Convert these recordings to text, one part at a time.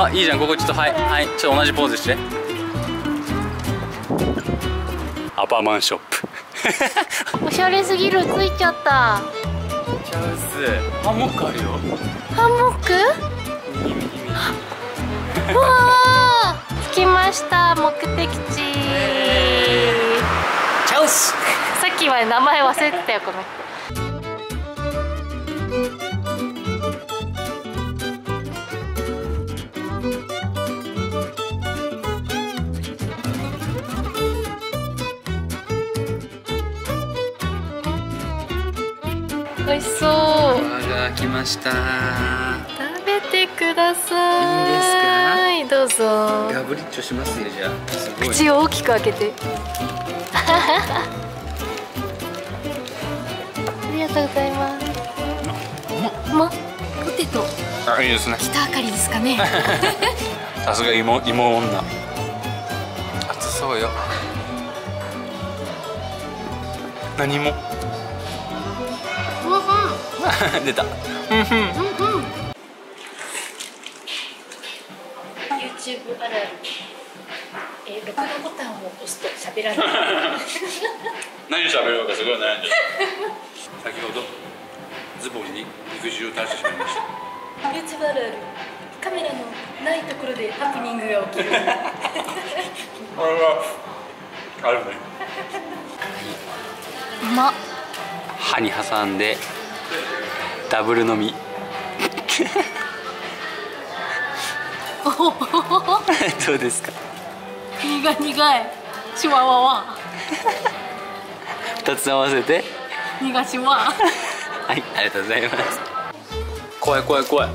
あいいじゃんここちょっとはいはいちょっと同じポーズして。アパーマンショップ。おしゃれすぎるついちゃった。チャウスハンモックあるよ。ハンモック？わあ着きました目的地。チャウスさっきまで名前忘れてたよこの美味しそう。バーガー来ました。食べてください。どうぞ。ガブリッチョしますよじゃあ。口を大きく開けて。ありがとうございます。まポテト。あいいですね。北あかりですかね。さすが芋芋女。熱そうよ。何も。うんうん出たうん。うん YouTube あるある。えー、録画ボタンを押すと喋らない 何喋ろうかすごい悩んでる。先ほどズボンに肉汁を垂らしてしまいました。YouTube あるある。カメラのないところでハプニングが起きる。これはあるね。うまっ歯に挟んでダブル飲み。どうですか？苦い苦い。チワワワ。二つ合わせて。苦しわはいありがとうございます。怖い怖い怖い。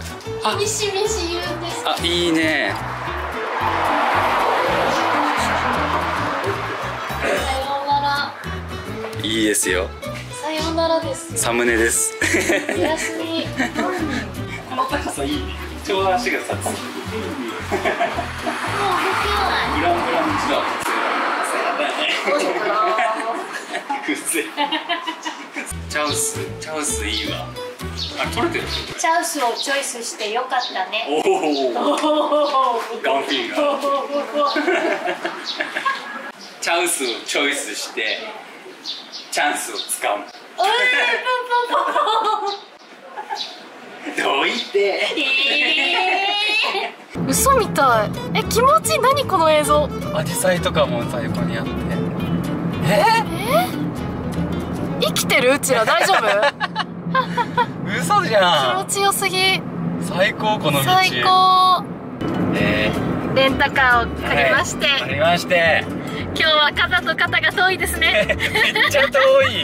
あ。ミシミシ言うんです。あいいね。いいですよならですサムネです。この高さいい。ねちょうど足が立つ。もう動けないブランブラン一度。ど うしようかなくせチャウスチャウスいいわ。あ取れてる。チャウスをチョイスしてよかったね。おおおガンフィンガー チャンスをチョイスしてチャンスをつかむどういて。嘘みたい。え気持ちいい。何この映像。アジサイとかもさ横にあって。え？生きてる？うちら。大丈夫？嘘じ気ゃん。持ちよすぎ。最高この道。最高。えレンタカーをー借りまして、はい。借りまして。今日は肩と肩が遠いですね。めっちゃ遠い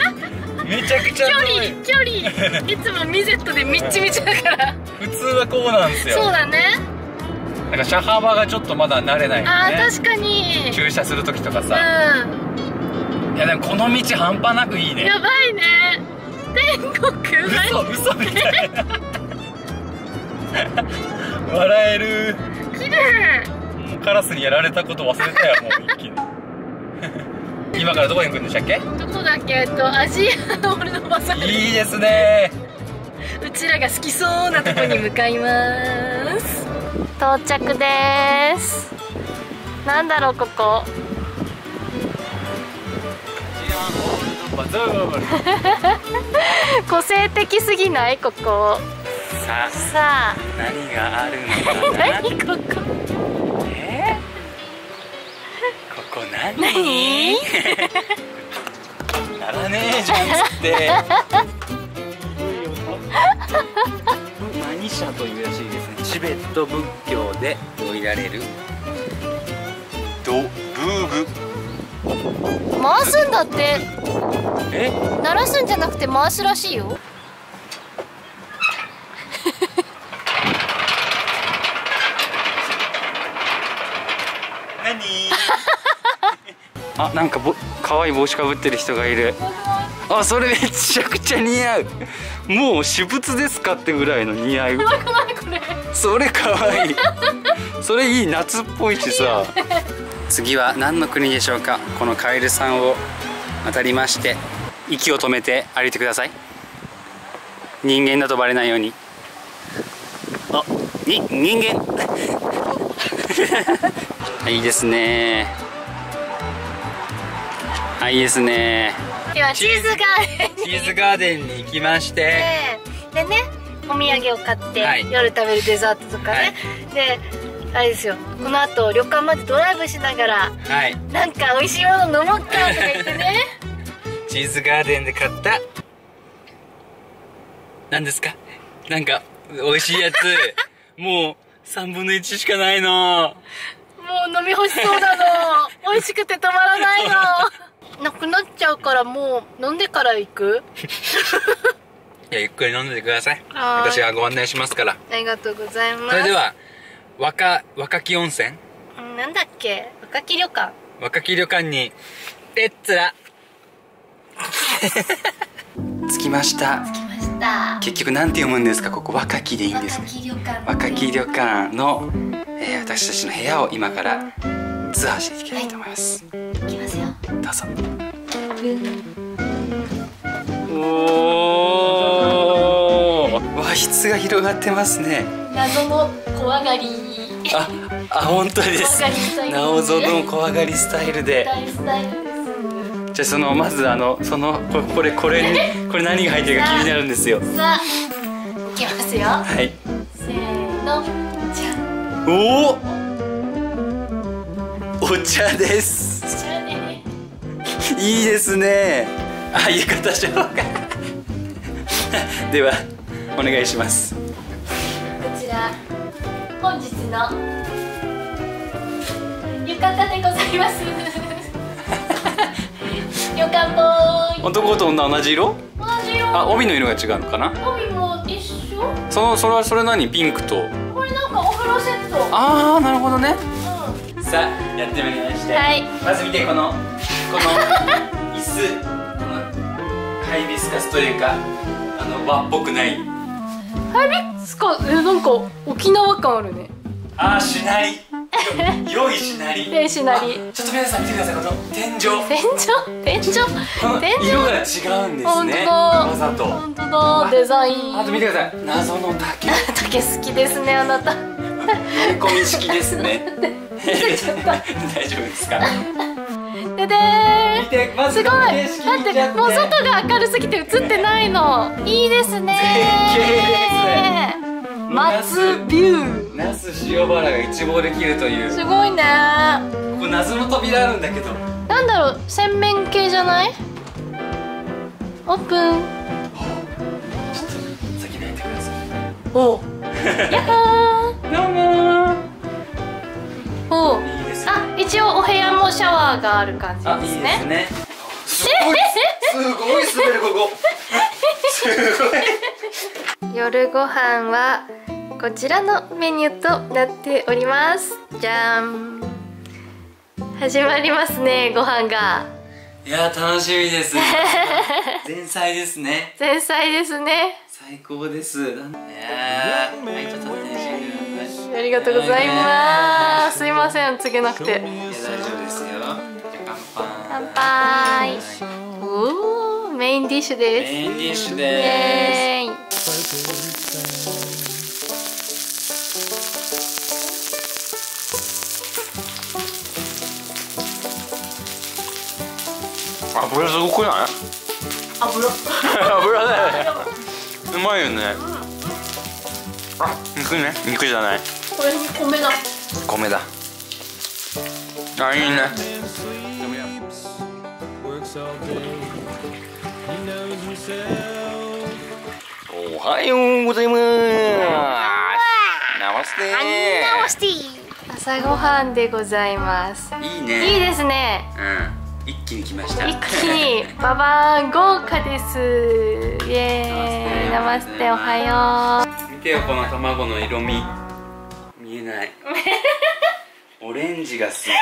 めちゃくちゃ距離距離。いつもミゼットでみっちみちだから。普通はこうなんですよ。そうだね。なんか車幅がちょっとまだ慣れないよあ確かに。駐車する時とかうさ、いやでもこの道半端なくいいね。んやばいね。天国？嘘嘘みたいな。笑える。綺麗。カラスにやられたこと忘れたよもう一気に今からどこに行くんでしたっけ？どこだっけ？えっとアジアの俺のバザール。いいですね。うちらが好きそうなとこに向かいます。到着です。なんだろうここ。バズー 個性的すぎない？ここ。さあさあ。何があるのかな何ここ？何？何ならねえじゃんつって。マニシャというらしいですね。チベット仏教で降りられる。ドブーグ回すんだって。え？鳴らすんじゃなくて回すらしいよ何あなんかぼ可愛い帽子かぶってる人がいる。あそれめちゃくちゃ似合う。もう私物ですかってぐらいの似合い。それかわい。いそれいい夏っぽいしさ。次は何の国でしょうか？このカエルさんを渡りまして息を止めて歩いてください。人間だとバレないように。あに人間。はいいいですねはいいいですね。ではチーズガーデンチーズガーデンに行きまして。ででねお土産を買って、はい。夜食べるデザートとかね、であれですよ。この後旅館までドライブしながらはい。なんか美味しいもの飲もうかとか言ってね。チーズガーデンで買った何ですか？なんか美味しいやつ。もう3分の1しかないの。もう飲み干しそうなの。美味しくて止まらないのなくなっちゃうからもう飲んでから行く？いやゆっくり飲んでてください。私がご案内しますから。ありがとうございます。それでは若若木温泉。うんなんだっけ？若き旅館。若木旅館にレッツラ着きました。来ました。結局なんて読むんですか？ここ若木でいいんですね。若き旅館。若木旅館の、えー私たちの部屋を今からツアーしていきたいと思います。行きます。よどうぞおお和室が広がってますね。謎の小上がり。ああ本当です。小上がりスタイル。なおぞの小上がりスタイルで。じゃあそのまずあのそのここれこれに これ何が入ってるか気になるんですよ。さあ行きますよ。はい。せーの。じゃおおお茶ですいいですね。あ浴衣紹介 ではお願いします。こちら本日の浴衣でございます。旅館ボーイ。男と女同じ色？同じよあ帯の色が違うのかな？帯も一緒？そのそれはそれ何？ピンクと？これなんかお風呂セット。ああなるほどね。うさあやってまいりましたはい。まず見てこのこの椅子このハイビスカスというかあの和っぽくない。んハイビスカえなんか沖縄感あるね。あーしなり。良いしなり。良いしなり。あちょっと皆さん見てくださいこの天井。天井？天井？天井？色が違うんです本ね当だ。わざと。本当だ。デザイン。あと見てください。謎の竹。竹好きですねあなた。乗り込み式ですね。大丈夫ですか？ででー。見てますずごい。だって。もう外が明るすぎて映ってないの。いいですね絶景松ビュー。那須塩原が一望できるという。すごいね。ここ謎の扉あるんだけど。なんだろう洗面系じゃない？オープン。先に入ってください。お。やっほー。どうもお一応お部屋もシャワーがある感じですね。ですね。すごいすごい滑るここ。すごい。夜ご飯はこちらのメニューとなっております。じゃん。始まりますねご飯が。いや楽しみです。前菜ですね。前菜ですね。最高です。いやーはいちょっとねありがとうございます。すいません告げなくて。いや大丈夫ですよじゃあ乾杯。乾杯おーメインディッシュです。メインディッシュイでエーイす油すごくない？油。油だよね。うまいよねあ肉ね。肉じゃない。これに米だ。米だ。あいいね.おはようございます。ナマステナマスティ朝ごはんでございます。いいね。いいですね。うん。一気に来ました。一気に。ババン豪華です。イエーイ。ナマステ。おはよう。見てよこの卵の色味。見えない。オレンジがすごい。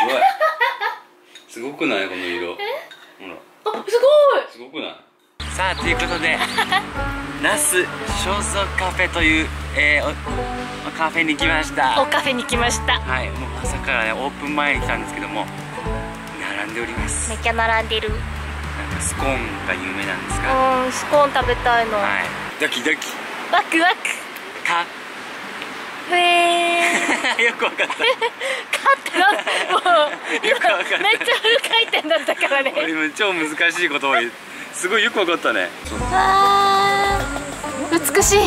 すごくない？この色。ほら。あすごい！すごくない？さあということで那須肖像カフェという、えーおおカフェに来ました。おカフェに来ました。はいもう朝からねオープン前に来たんですけども並んでおります。めっちゃ並んでる。なんかスコーンが有名なんですか？うんスコーン食べたいの、はい。ドキドキ。ワクワク。かふえー。よくわかった。もうよくわかった今めっちゃフル回転だったからね。俺今超難しいことをすごいよくわかったねわー美しい。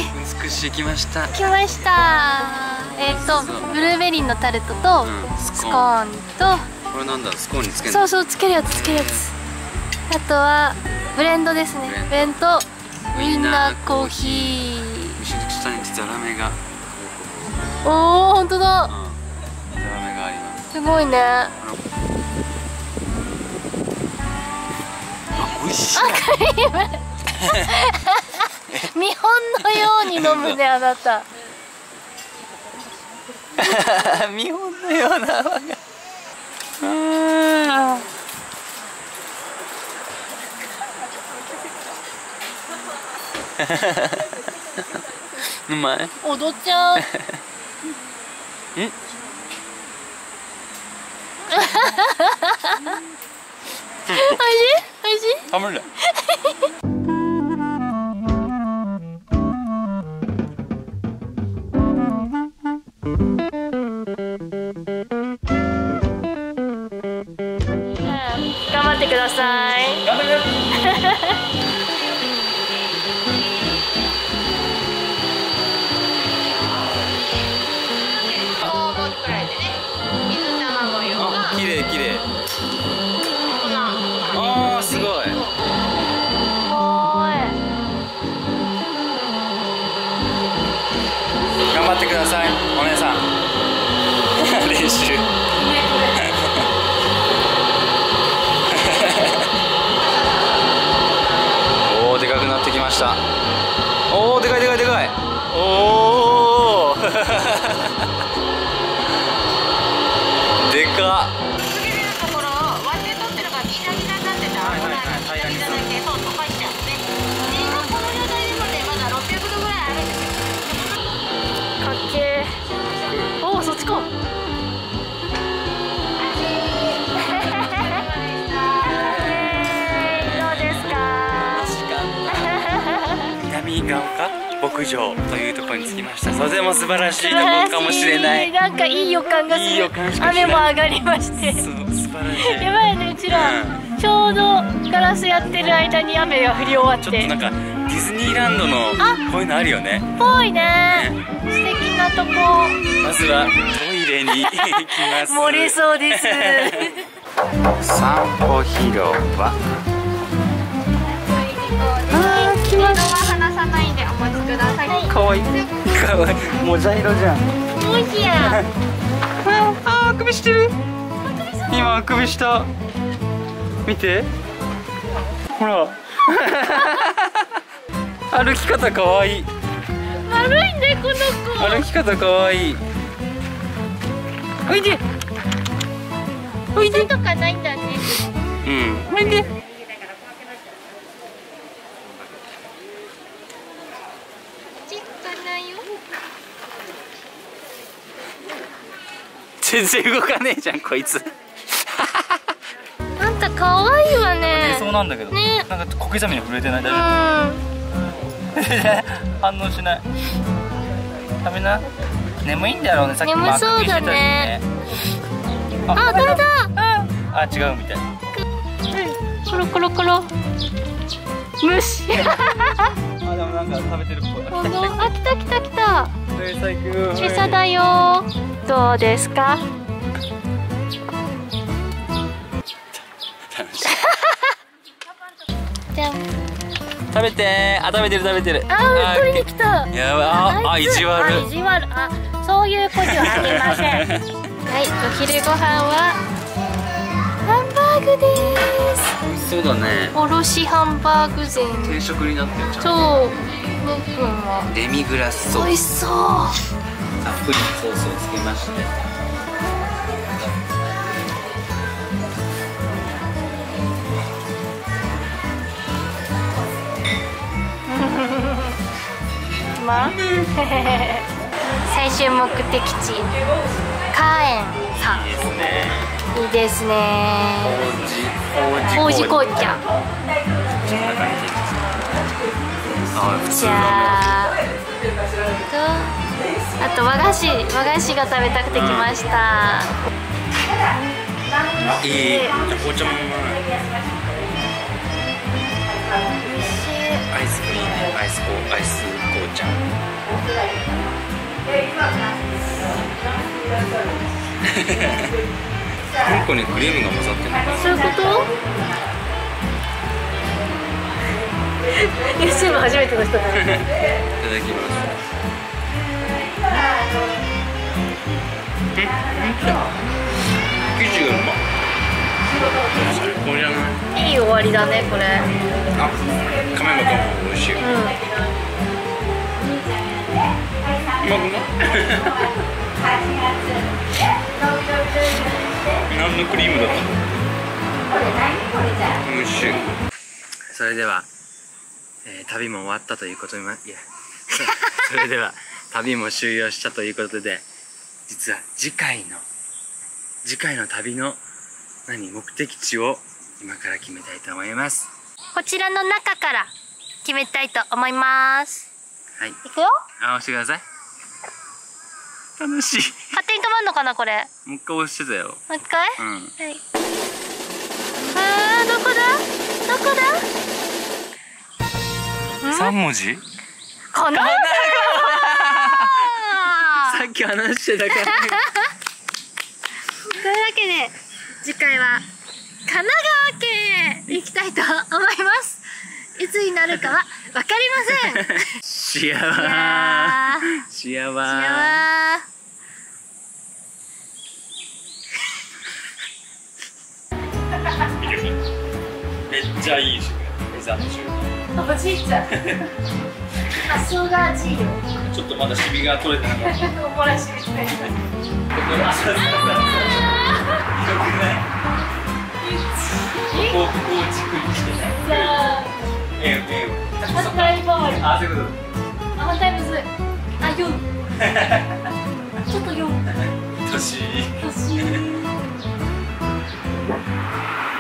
美しい来ました。来ました。えっ、とそう。ブルーベリーのタルトと、うん。スコーンと。これなんだ？スコーンにつけるそうそうつけるやつつけるやつ。あとはブレンドですね。ブレンド。ブレンド。ウインナーコーヒー。下にザラメがおお本当だ。うん。すすごいね。あ美味しい 見本のように飲むねあなた。見本のような泡が。う まい。踊っちゃうおいしいおいしいあ無理だ頑張ってください牧場というところに着きました。とても素晴らしいところかもしれない。なんかいい予感がする。雨も上がりまして。素晴らしい。やばいねうちら、ちょうどガラスやってる間に雨が降り終わって。ちょっとなんかディズニーランドのあこういうのあるよね。ぽいね。素敵なとこ。まずはトイレに 行きます。漏れそうです。散歩広場かわいい。かわいい。もじゃ色じゃん。たもしや あああくびしてる。今あくびした見て。ほら。歩き方かわいい。悪いねこの子。歩き方かわいい。おいで。おいで。とかないんだね。うん。おいでちっかないよ。全然動かねえじゃんこいつ。あんた可愛いわね。そうなんだけど、ね。なんか小刻みに震えてない？大う丈ん。夫 反応しない。食べな？眠いんだろうねさっき。も眠そうだね。あ食べたあ違うみたい。コロコロコロ虫。あでもなんか食べてるっぽい。あ来た来た来た。最高餌だよどうですか？じゃん食べてあ食べてる食べてる。あ取りに来た。やば。いああ意地悪。あ意地悪。あそういう子にはあげません。はいお昼ご飯はハンバーグですそうだね。おろしハンバーグ膳。定食になってるじゃん。そうムックンは。デミグラスソース。美味しそう。たっぷりソースをつけまして。ます 最終目的地。カーエンさん。いいですね。いいですね王子王子紅茶じゃあとあと和菓子和菓子が食べたくて来ました、いいじゃあ紅茶もアイスクリームアイスコアイス紅茶うんこにクリームが混ざってるの。かなそういうこと？YouTube 初めての人だねいただきます。生地がうまっ。最高じゃない。いい終わりだねこれ。あ噛めば美味しい、ううん。まくな？い何のクリームだったの美味しいそれでは、えー旅も終わったということでまいや それでは旅も終了したということで実は次回の次回の旅の何目的地を今から決めたいと思います。こちらの中から決めたいと思います。はい。いくよ。あ押してください。楽しいんのかなこれ？もう一回押してたよ。もう一回、うん。はい。あーどこだ？どこだ？三文字？このささっき話してたから。というわけで次回は神奈川県へ行きたいと思います。いつになるかはわかりません。幸いやー。幸いやわめっちゃいいしピザのシューおじいちゃん発想がじいよちょっとまだ。シミが取れてなかったおもらしみたいなここあそうそうそうひどくないここここを軸にしてねじゃあええよええよ反対回りあそういうことあ反対むずいあ四ちょっと四年年